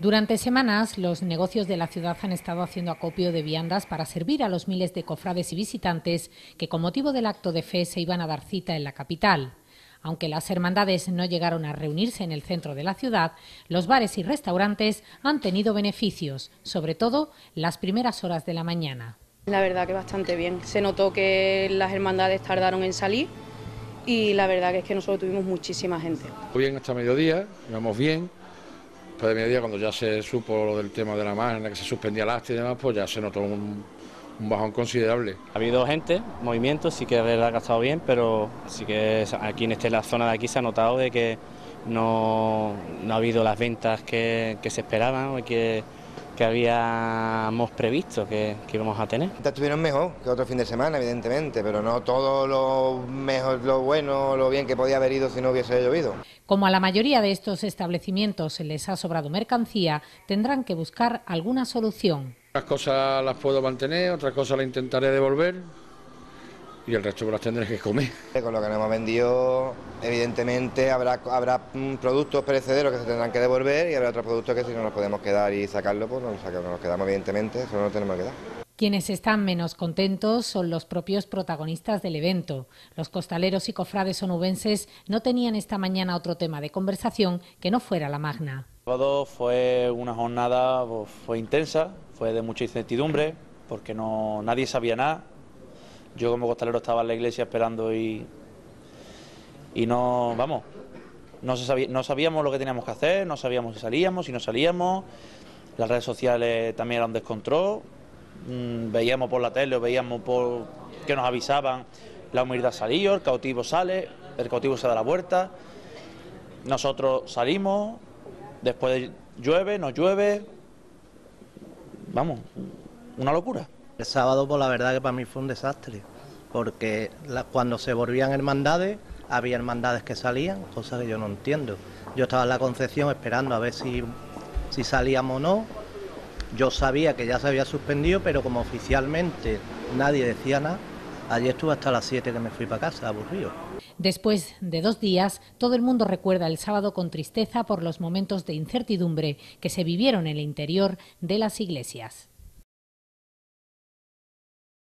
Durante semanas, los negocios de la ciudad han estado haciendo acopio de viandas para servir a los miles de cofrades y visitantes que, con motivo del acto de fe, se iban a dar cita en la capital. Aunque las hermandades no llegaron a reunirse en el centro de la ciudad, los bares y restaurantes han tenido beneficios, sobre todo las primeras horas de la mañana. La verdad que bastante bien. Se notó que las hermandades tardaron en salir y la verdad que es que nosotros tuvimos muchísima gente. Bien hasta mediodía, íbamos bien Después de mediodía, cuando ya se supo lo del tema de la máquina, que se suspendía la acta y demás, pues ya se notó un, bajón considerable. Ha habido gente, movimiento, sí que ha estado bien, pero sí que aquí en esta la zona de aquí se ha notado de que no, ha habido las ventas que, se esperaban o que que habíamos previsto que, íbamos a tener. Estuvieron mejor que otro fin de semana, evidentemente, pero no todo lo mejor, lo bueno, lo bien que podía haber ido si no hubiese llovido. Como a la mayoría de estos establecimientos se les ha sobrado mercancía, tendrán que buscar alguna solución. Otras cosas las puedo mantener, otras cosas las intentaré devolver y el resto las tendré que comer. Con lo que nos hemos vendido, evidentemente habrá, habrá mm, productos perecederos que se tendrán que devolver y habrá otros productos que si no nos podemos quedar y sacarlo, pues nos, nos quedamos evidentemente, eso no tenemos que dar. Quienes están menos contentos son los propios protagonistas del evento. Los costaleros y cofrades onubenses no tenían esta mañana otro tema de conversación que no fuera la magna. El sábado fue una jornada pues, fue intensa, fue de mucha incertidumbre, porque no, nadie sabía nada, yo como costalero estaba en la iglesia esperando y, y no, vamos, no, se no sabíamos lo que teníamos que hacer, no sabíamos si salíamos, si no salíamos, las redes sociales también eran descontrol, mm, veíamos por la tele, veíamos por que nos avisaban, la humildad salió, el cautivo sale, el cautivo se da la vuelta, nosotros salimos, después llueve, no llueve, vamos, una locura. El sábado, pues la verdad que para mí fue un desastre, porque cuando se volvían hermandades, había hermandades que salían, cosa que yo no entiendo. Yo estaba en la Concepción esperando a ver si, si salíamos o no. Yo sabía que ya se había suspendido, pero como oficialmente nadie decía nada, allí estuve hasta las 7 que me fui para casa, aburrido. Después de dos días, todo el mundo recuerda el sábado con tristeza por los momentos de incertidumbre que se vivieron en el interior de las iglesias.